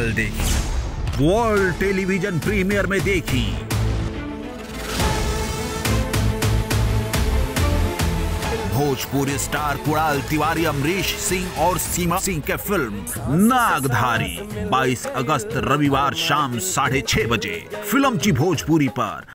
कल देखी world television premiere में देखी। भोजपुरी स्टार कुणाल तिवारी, अमरीश सिंह और सीमा सिंह के फ़िल्म नागधारी 22 अगस्त रविवार शाम साढ़े छह बजे, फ़िल्म की भोजपुरी पर।